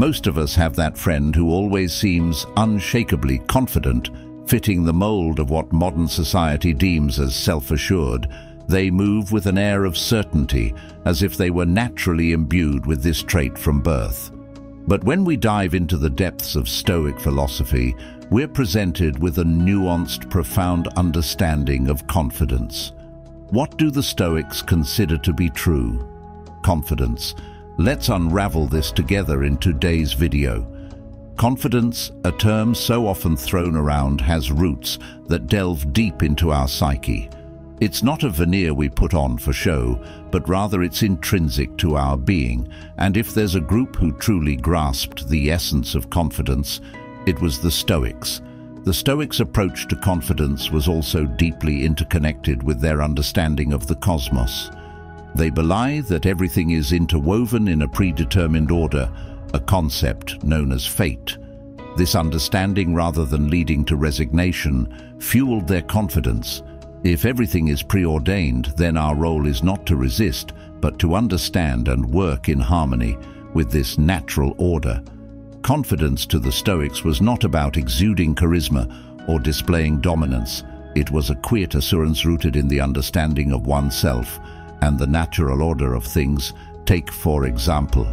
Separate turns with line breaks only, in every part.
Most of us have that friend who always seems unshakably confident, fitting the mold of what modern society deems as self-assured. They move with an air of certainty, as if they were naturally imbued with this trait from birth. But when we dive into the depths of Stoic philosophy, we're presented with a nuanced, profound understanding of confidence. What do the Stoics consider to be true? Confidence. Let's unravel this together in today's video. Confidence, a term so often thrown around, has roots that delve deep into our psyche. It's not a veneer we put on for show, but rather it's intrinsic to our being, and if there's a group who truly grasped the essence of confidence, it was the Stoics. The Stoics' approach to confidence was also deeply interconnected with their understanding of the cosmos. They belie that everything is interwoven in a predetermined order, a concept known as fate. This understanding, rather than leading to resignation, fueled their confidence, if everything is preordained, then our role is not to resist, but to understand and work in harmony with this natural order. Confidence to the Stoics was not about exuding charisma or displaying dominance. It was a quiet assurance rooted in the understanding of oneself and the natural order of things. Take, for example,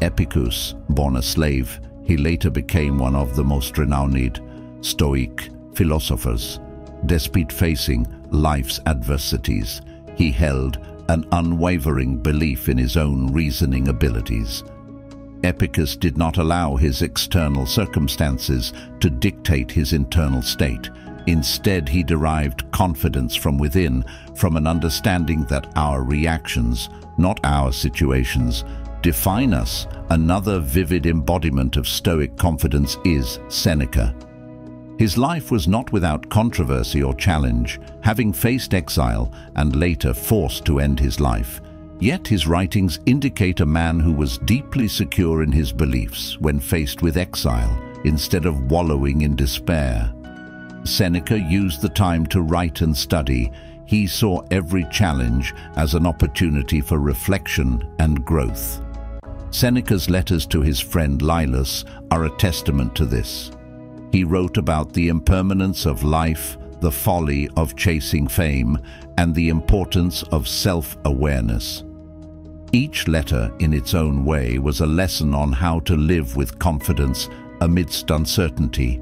Epictetus, born a slave, he later became one of the most renowned Stoic philosophers. Despite facing life's adversities, he held an unwavering belief in his own reasoning abilities. Epictetus did not allow his external circumstances to dictate his internal state. Instead, he derived confidence from within, from an understanding that our reactions, not our situations, define us. Another vivid embodiment of Stoic confidence is Seneca. His life was not without controversy or challenge, having faced exile and later forced to end his life. Yet his writings indicate a man who was deeply secure in his beliefs when faced with exile, instead of wallowing in despair. Seneca used the time to write and study. He saw every challenge as an opportunity for reflection and growth. Seneca's letters to his friend Lucilius are a testament to this. He wrote about the impermanence of life, the folly of chasing fame, and the importance of self-awareness. Each letter, in its own way, was a lesson on how to live with confidence amidst uncertainty.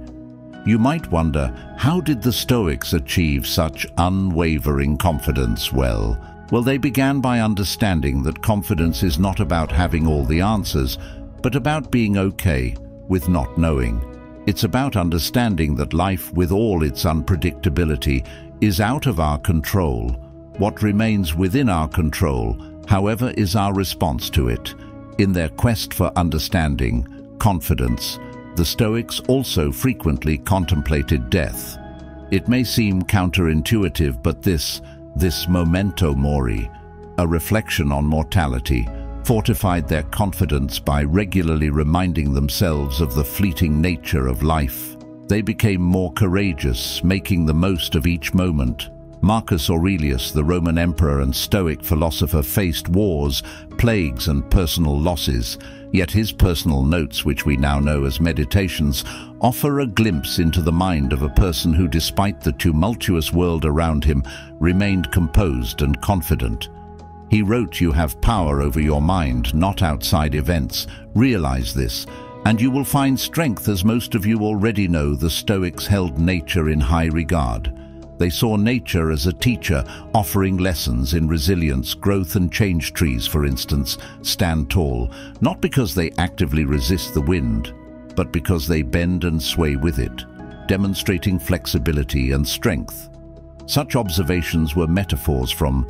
You might wonder, how did the Stoics achieve such unwavering confidence? Well, well, they began by understanding that confidence is not about having all the answers, but about being okay with not knowing. It's about understanding that life, with all its unpredictability, is out of our control. What remains within our control, however, is our response to it. In their quest for understanding, confidence, the Stoics also frequently contemplated death. It may seem counterintuitive, but this, this memento mori, a reflection on mortality, fortified their confidence by regularly reminding themselves of the fleeting nature of life. They became more courageous, making the most of each moment. Marcus Aurelius, the Roman emperor and Stoic philosopher, faced wars, plagues and personal losses, yet his personal notes, which we now know as meditations, offer a glimpse into the mind of a person who, despite the tumultuous world around him, remained composed and confident. He wrote, you have power over your mind, not outside events. Realize this, and you will find strength as most of you already know the Stoics held nature in high regard. They saw nature as a teacher, offering lessons in resilience, growth and change trees, for instance, stand tall, not because they actively resist the wind, but because they bend and sway with it, demonstrating flexibility and strength. Such observations were metaphors from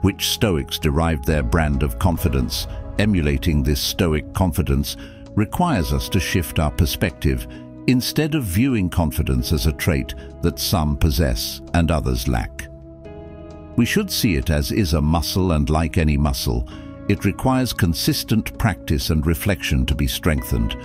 which Stoics derived their brand of confidence. Emulating this Stoic confidence requires us to shift our perspective instead of viewing confidence as a trait that some possess and others lack. We should see it as is a muscle and like any muscle, it requires consistent practice and reflection to be strengthened.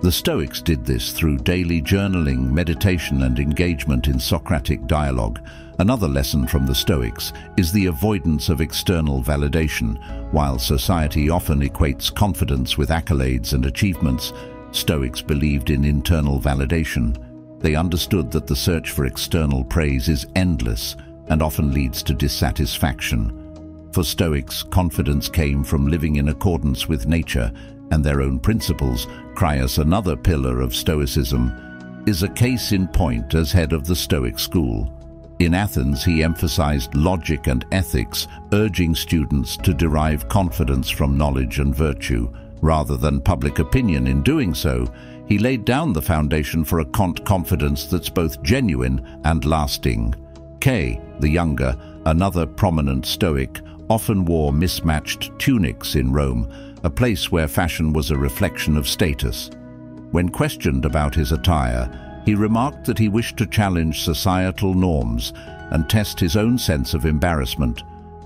The Stoics did this through daily journaling, meditation and engagement in Socratic dialogue. Another lesson from the Stoics is the avoidance of external validation. While society often equates confidence with accolades and achievements, Stoics believed in internal validation. They understood that the search for external praise is endless and often leads to dissatisfaction. For Stoics, confidence came from living in accordance with nature and their own principles. Craius, another pillar of Stoicism, is a case in point as head of the Stoic school. In Athens, he emphasized logic and ethics, urging students to derive confidence from knowledge and virtue. Rather than public opinion in doing so, he laid down the foundation for a cont confidence that's both genuine and lasting. Cato, the younger, another prominent Stoic, often wore mismatched tunics in Rome, a place where fashion was a reflection of status. When questioned about his attire, he remarked that he wished to challenge societal norms and test his own sense of embarrassment.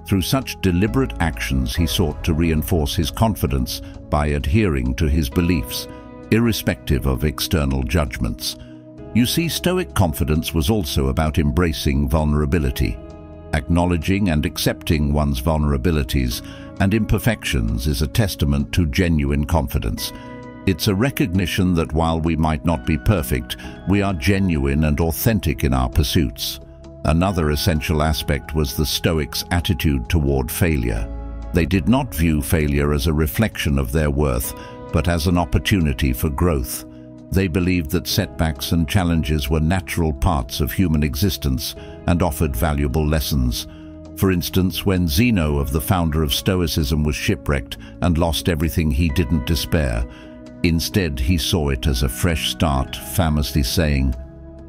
Through such deliberate actions, he sought to reinforce his confidence by adhering to his beliefs, irrespective of external judgments. You see, Stoic confidence was also about embracing vulnerability. Acknowledging and accepting one's vulnerabilities and imperfections is a testament to genuine confidence. It's a recognition that while we might not be perfect, we are genuine and authentic in our pursuits. Another essential aspect was the Stoics' attitude toward failure. They did not view failure as a reflection of their worth, but as an opportunity for growth. They believed that setbacks and challenges were natural parts of human existence and offered valuable lessons. For instance, when Zeno, of the founder of Stoicism, was shipwrecked and lost everything, he didn't despair. Instead, he saw it as a fresh start, famously saying,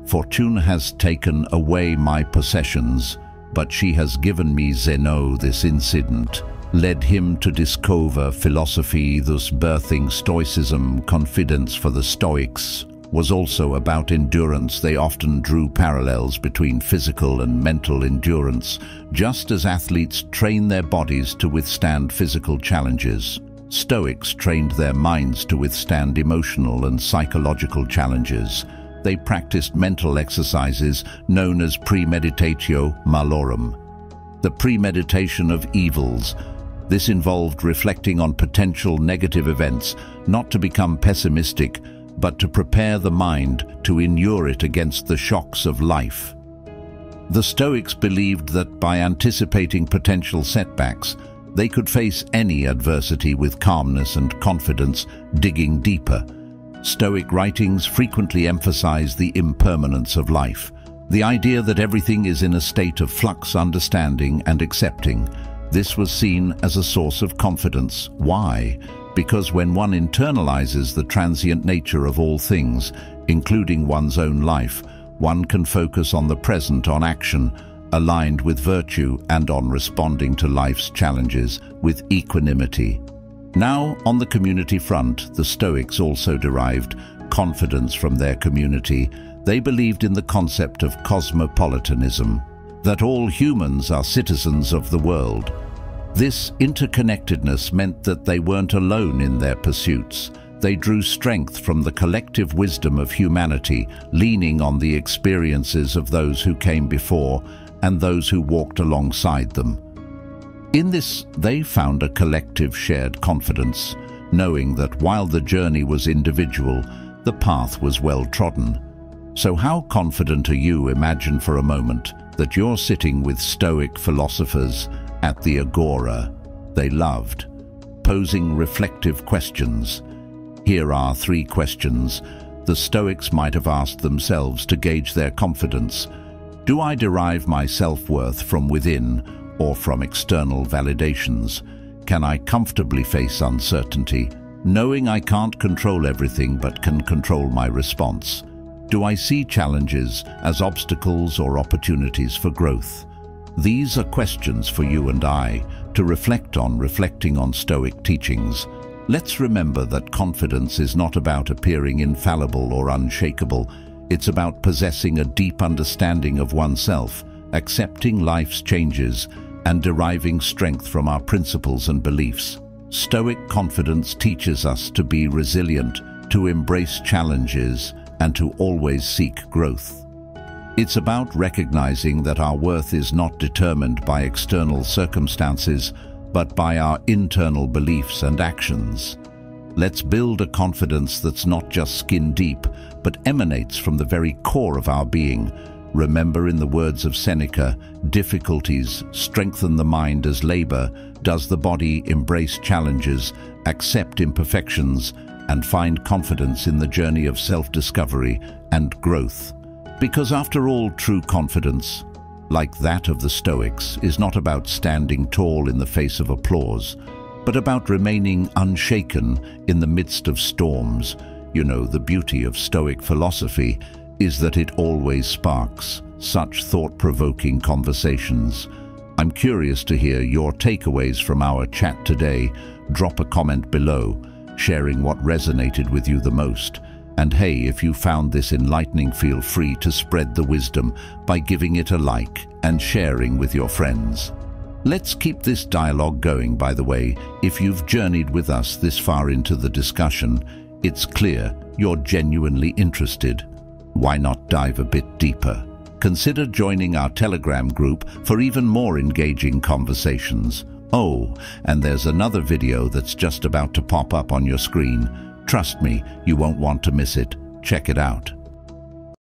Fortune has taken away my possessions, but she has given me Zeno this incident led him to discover philosophy, thus birthing Stoicism. Confidence for the Stoics was also about endurance. They often drew parallels between physical and mental endurance, just as athletes train their bodies to withstand physical challenges. Stoics trained their minds to withstand emotional and psychological challenges. They practiced mental exercises known as premeditatio malorum, the premeditation of evils, this involved reflecting on potential negative events, not to become pessimistic, but to prepare the mind to inure it against the shocks of life. The Stoics believed that by anticipating potential setbacks, they could face any adversity with calmness and confidence, digging deeper. Stoic writings frequently emphasize the impermanence of life, the idea that everything is in a state of flux understanding and accepting, this was seen as a source of confidence. Why? Because when one internalizes the transient nature of all things, including one's own life, one can focus on the present, on action, aligned with virtue and on responding to life's challenges with equanimity. Now, on the community front, the Stoics also derived confidence from their community. They believed in the concept of cosmopolitanism, that all humans are citizens of the world. This interconnectedness meant that they weren't alone in their pursuits. They drew strength from the collective wisdom of humanity, leaning on the experiences of those who came before and those who walked alongside them. In this, they found a collective shared confidence, knowing that while the journey was individual, the path was well trodden. So how confident are you, imagine for a moment, that you're sitting with Stoic philosophers at the Agora they loved, posing reflective questions. Here are three questions the Stoics might have asked themselves to gauge their confidence. Do I derive my self-worth from within or from external validations? Can I comfortably face uncertainty, knowing I can't control everything but can control my response? Do I see challenges as obstacles or opportunities for growth? These are questions for you and I to reflect on reflecting on Stoic teachings. Let's remember that confidence is not about appearing infallible or unshakable. It's about possessing a deep understanding of oneself, accepting life's changes, and deriving strength from our principles and beliefs. Stoic confidence teaches us to be resilient, to embrace challenges, and to always seek growth. It's about recognizing that our worth is not determined by external circumstances, but by our internal beliefs and actions. Let's build a confidence that's not just skin deep, but emanates from the very core of our being. Remember in the words of Seneca, difficulties strengthen the mind as labor, does the body embrace challenges, accept imperfections, and find confidence in the journey of self-discovery and growth. Because after all, true confidence, like that of the Stoics, is not about standing tall in the face of applause, but about remaining unshaken in the midst of storms. You know, the beauty of Stoic philosophy is that it always sparks such thought-provoking conversations. I'm curious to hear your takeaways from our chat today. Drop a comment below, sharing what resonated with you the most. And hey, if you found this enlightening, feel free to spread the wisdom by giving it a like and sharing with your friends. Let's keep this dialogue going, by the way. If you've journeyed with us this far into the discussion, it's clear you're genuinely interested. Why not dive a bit deeper? Consider joining our Telegram group for even more engaging conversations. Oh, and there's another video that's just about to pop up on your screen. Trust me, you won't want to miss it. Check it out.